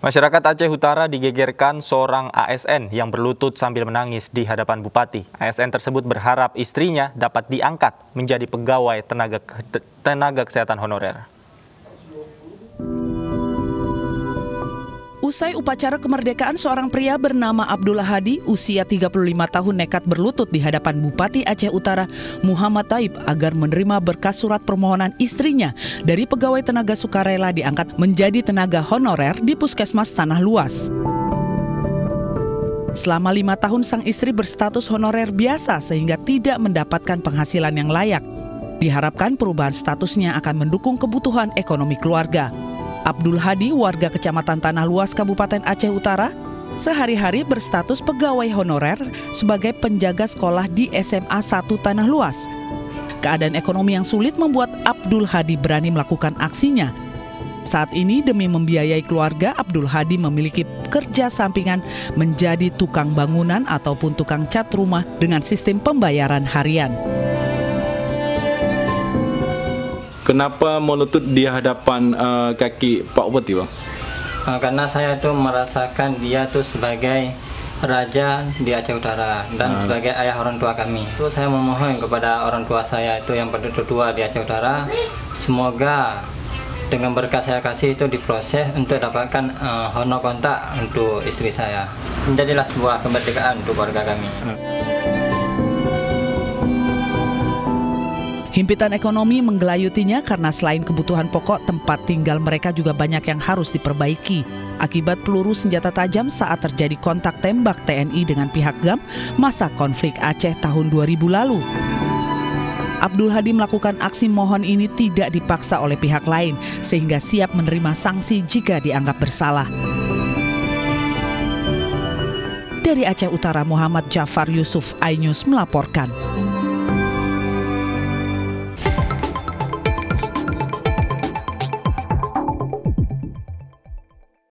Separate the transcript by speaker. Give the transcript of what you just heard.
Speaker 1: Masyarakat Aceh Utara digegerkan seorang ASN yang berlutut sambil menangis di hadapan bupati. ASN tersebut berharap istrinya dapat diangkat menjadi pegawai tenaga tenaga kesehatan honorer.
Speaker 2: Usai upacara kemerdekaan, seorang pria bernama Abdullah Hadi, usia 35 tahun nekat berlutut di hadapan Bupati Aceh Utara, Muhammad Taib, agar menerima berkas surat permohonan istrinya dari pegawai tenaga sukarela diangkat menjadi tenaga honorer di Puskesmas Tanah Luas. Selama lima tahun sang istri berstatus honorer biasa sehingga tidak mendapatkan penghasilan yang layak. Diharapkan perubahan statusnya akan mendukung kebutuhan ekonomi keluarga. Abdul Hadi, warga Kecamatan Tanah Luas, Kabupaten Aceh Utara, sehari-hari berstatus pegawai honorer sebagai penjaga sekolah di SMA 1 Tanah Luas. Keadaan ekonomi yang sulit membuat Abdul Hadi berani melakukan aksinya. Saat ini demi membiayai keluarga, Abdul Hadi memiliki kerja sampingan menjadi tukang bangunan ataupun tukang cat rumah dengan sistem pembayaran harian.
Speaker 3: Kenapa melutut di hadapan uh, kaki Pak Bupati, Bang?
Speaker 4: Uh, karena saya tuh merasakan dia tuh sebagai raja di Aceh Utara dan hmm. sebagai ayah orang tua kami. Itu saya memohon kepada orang tua saya itu yang berdua di Aceh Utara, semoga dengan berkat saya kasih itu diproses untuk dapatkan uh, honor kontak untuk istri saya. Menjadilah sebuah kemerdekaan untuk keluarga kami. Hmm.
Speaker 2: Himpitan ekonomi menggelayutinya karena selain kebutuhan pokok, tempat tinggal mereka juga banyak yang harus diperbaiki. Akibat peluru senjata tajam saat terjadi kontak tembak TNI dengan pihak GAM masa konflik Aceh tahun 2000 lalu. Abdul Hadi melakukan aksi mohon ini tidak dipaksa oleh pihak lain sehingga siap menerima sanksi jika dianggap bersalah. Dari Aceh Utara Muhammad Jafar Yusuf Ainus melaporkan.